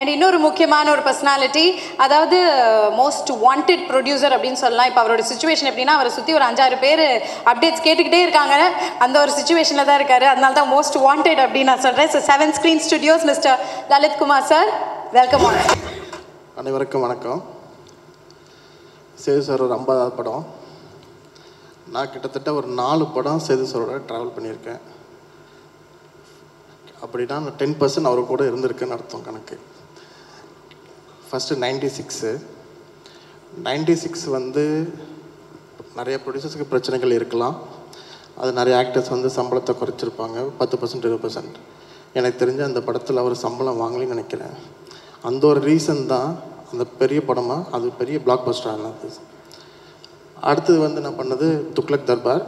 And இன்னொரு முக்கியமான ஒரு பர்சனாலிட்டி அதாவது மோஸ்ட் வாண்டட் ப்ரொடியூசர் அப்படின்னு சொல்லலாம். இப்போ அவரோட சுச்சுவேஷன் எப்படின்னா அவரை சுற்றி ஒரு அஞ்சாறு பேர் அப்டேட்ஸ் கேட்டுக்கிட்டே இருக்காங்க. அந்த ஒரு சுச்சுவேஷனில் தான் இருக்கார். அதனால தான் மோஸ்ட் வாண்டட் அப்படின்னு நான் சொல்கிறேன் so seven screen studios mister Lalith Kumar sir welcome on அனைவருக்கும் வணக்கம். சேது சார் ஒரு ஐம்பதாவது படம். நான் கிட்டத்தட்ட ஒரு நாலு படம் சேது சாரோட ட்ராவல் பண்ணியிருக்கேன். அப்படின்னா நான் டென் பர்சன்ட் அவர் கூட இருந்திருக்குன்னு அர்த்தம் கணக்கு. First ninety six ninety six வந்து நிறைய ப்ரொடியூசர்ஸுக்கு பிரச்சனைகள் இருக்கலாம். அது நிறைய ஆக்டர்ஸ் வந்து சம்பளத்தை குறைச்சிருப்பாங்க. பத்து பர்சன்ட் இருபது பர்சன்ட் எனக்கு தெரிஞ்ச அந்த படத்தில் அவர் சம்பளம் வாங்கலைன்னு நினைக்கிறேன். அந்த ஒரு ரீசன் தான் அந்த பெரிய படமாக அது பெரிய பிளாக் பஸ்டராக அடுத்தது வந்து நான் பண்ணது துக்ளக் தர்பார்.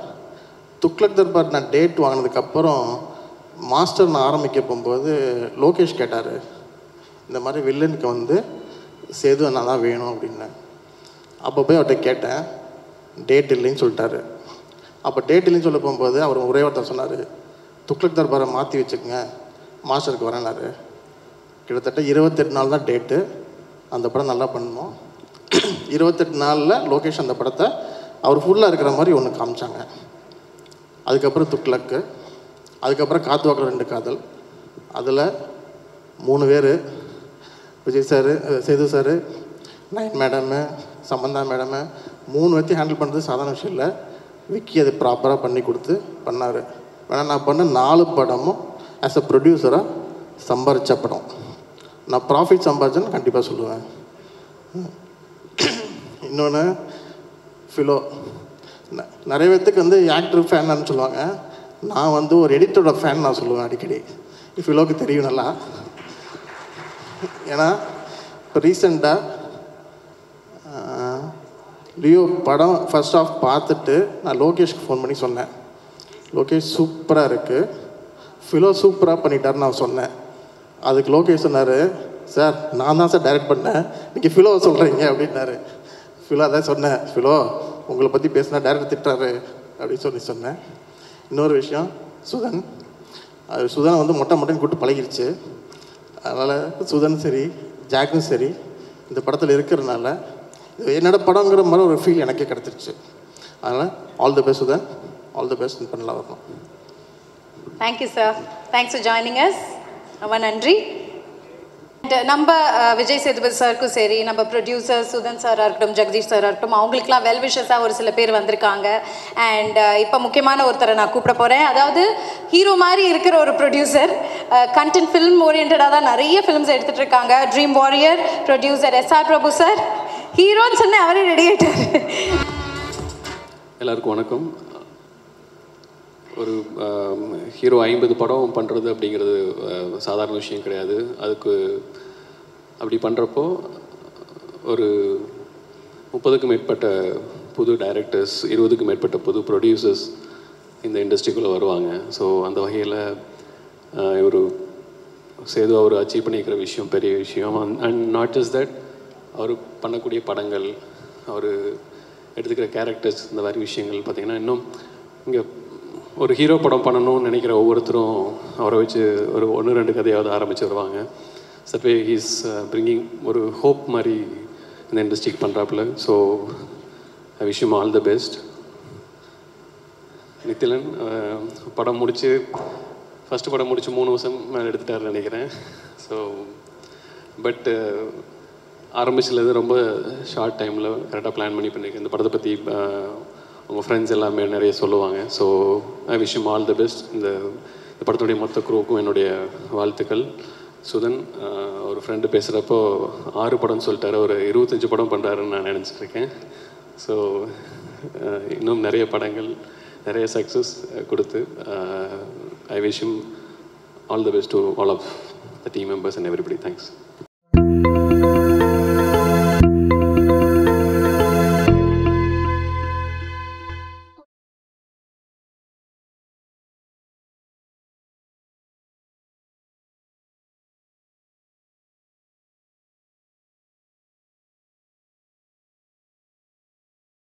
துக்ளக் தர்பார் நான் டேட் வாங்கினதுக்கப்புறம் மாஸ்டர் நான் ஆரம்பிக்க போகும்போது லோகேஷ் கேட்டார். இந்த மாதிரி வில்லனுக்கு வந்து சேது அண்ணா தான் வேணும் அப்படின்னேன் அப்போ போய் அவர்கிட்ட கேட்டேன். டேட் இல்லைன்னு சொல்லிட்டாரு. அப்போ டேட் இல்லைன்னு சொல்ல போகும்போது அவர் ஒரே ஒருத்தர் சொன்னார். துக்ளக் தர்பாரை மாற்றி வச்சுக்கோங்க. மாஸ்டருக்கு வரேனாரு கிட்டத்தட்ட இருபத்தெட்டு நாள் தான் டேட்டு அந்த படம் நல்லா பண்ணோம் இருபத்தெட்டு நாளில் லோகேஷ் அந்த படத்தை அவர் ஃபுல்லாக இருக்கிற மாதிரி ஒன்று காமிச்சாங்க. அதுக்கப்புறம் துக்ளக்கு அதுக்கப்புறம் காத்து வாக்கில் ரெண்டு காதல். அதில் மூணு பேர் Vijay sir Sethu sir Nayan madam Samantha madam மூணு வச்சு ஹேண்டில் பண்ணுறது சாதாரண விஷயம் இல்லை. விக்கி அதை ப்ராப்பராக பண்ணி கொடுத்து பண்ணார். வேணால் நான் பண்ண நாலு படமும் ஆஸ் அ ப்ரொடியூசராக சம்பாரித்த படம். நான் ப்ராஃபிட் சம்பாதிச்சேன்னு கண்டிப்பாக சொல்லுவேன். இன்னொன்று ஃபிலோ ந- நிறைய பேர்த்துக்கு வந்து ஆக்டர் ஃபேன்னு சொல்லுவாங்க. நான் வந்து ஒரு எடிட்டரோட ஃபேன் நான் சொல்லுவேன் அடிக்கடி. ஃபிலோக்கு தெரியும் நல்லா. ஏன்னா இப்போ ரீசெண்டாக லியோ படம் ஃபர்ஸ்ட் ஆஃப் பார்த்துட்டு நான் லோகேஷ்க்கு ஃபோன் பண்ணி சொன்னேன். லோகேஷ் சூப்பராக இருக்குது ஃபிலோ சூப்பராக பண்ணிட்டாருன்னு நான் சொன்னேன். அதுக்கு லோகேஷ் சொன்னார் சார் நான் தான் சார் டைரக்ட் பண்ணேன். நீங்கள் ஃபிலோவை சொல்கிறீங்க அப்படின்னாரு. ஃபிலோ அதான் சொன்னேன் ஃபிலோ உங்களை பற்றி பேசினா டேரக்டர் திட்டுறாரு அப்படின்னு சொல்லி சொன்னேன். இன்னொரு விஷயம் சுதன். அது சுதனை வந்து மொட்டை மொட்டைன்னு கூப்பிட்டு பழகிருச்சு. அதனால் சுதன் சரி ஜாக்கும் சரி இந்த படத்தில் இருக்கிறனால இது படங்கிற மாதிரி ஒரு ஃபீல் எனக்கே கிடச்சிருச்சு. அதனால் all the best Sudhan. All the best பண்ணலாம் வரணும் thank you sir thanks for joining us ரொம்ப நன்றி. அண்ட் uh, நம்ம uh, விஜய் சேதுபதி சாருக்கும் சரி நம்ம ப்ரொடியூசர் சுதன் சாராக இருக்கட்டும் ஜெகதீஷ் சாராக இருக்கட்டும் அவங்களுக்குலாம் வெல் விஷஸாக ஒரு சில பேர் வந்திருக்காங்க. அண்ட் uh, இப்போ முக்கியமான ஒருத்தரை நான் கூப்பிட போகிறேன் அதாவது ஹீரோ மாதிரி இருக்கிற ஒரு ப்ரொடியூசர் கண்டென்ட் ஃபிலிம் ஓரியன்டாக தான் நிறைய ஃபிலிம்ஸ் எடுத்துகிட்டு இருக்காங்க. Dream warrior producer SR Prabhu sir ஹீரோன்னு சொன்னேன் அவரே ரெடி ஆகிட்டார் எல்லாருக்கும் வணக்கம். ஒரு ஹீரோ ஐம்பது படம் பண்ணுறது அப்படிங்கிறது சாதாரண விஷயம் கிடையாது. அதுக்கு அப்படி பண்ணுறப்போ ஒரு முப்பதுக்கும் மேற்பட்ட புது டைரக்டர்ஸ் இருபதுக்கும் மேற்பட்ட புது ப்ரொடியூசர்ஸ் இந்த இண்டஸ்ட்ரிக்குள்ளே வருவாங்க. ஸோ அந்த வகையில் ஒரு சேது அவர் அச்சீவ் பண்ணியிருக்கிற விஷயம் பெரிய விஷயம். அண்ட் நாட் ஜஸ்ட் தட் அவர் பண்ணக்கூடிய படங்கள் அவர் எடுத்துக்கிற கேரக்டர்ஸ் இந்த மாதிரி விஷயங்கள் பார்த்திங்கன்னா இன்னும் இங்கே ஒரு ஹீரோ படம் பண்ணணும்னு நினைக்கிற ஒவ்வொருத்தரும் அவரை வச்சு ஒரு ஒன்று ரெண்டு கதையாவது ஆரம்பித்து வருவாங்க. சட்வே ஹீஸ் பிரிங்கிங் ஒரு ஹோப் மாதிரி இந்த இண்டஸ்ட்ரிக்கு பண்ணுறாப்புல so I wish all the best Nithilan படம் முடித்து ஃபஸ்ட்டு படம் முடித்து மூணு வருஷம் மேலே எடுத்துட்டாருன்னு நினைக்கிறேன். ஸோ பட்டு uh, ஆரம்பிச்சிலேருந்து ரொம்ப ஷார்ட் டைமில் கரெக்டாக பிளான் பண்ணி பண்ணியிருக்கேன் இந்த படத்தை பற்றி உங்கள் ஃப்ரெண்ட்ஸ் எல்லாமே நிறைய சொல்லுவாங்க. So I wish all the best இந்த இந்த படத்துடைய மொத்த குரூவுக்கும் என்னுடைய வாழ்த்துக்கள். சுதன் uh, ஒரு ஃப்ரெண்டு பேசுகிறப்போ ஆறு படம்னு சொல்லிட்டாரு. ஒரு இருபத்தஞ்சி படம் பண்ணுறாருன்னு நான் நினச்சிட்ருக்கேன். ஸோ uh, இன்னும் நிறைய படங்கள் நிறைய சக்ஸஸ் கொடுத்து I wish him all the best to all of the team members and everybody. Thanks.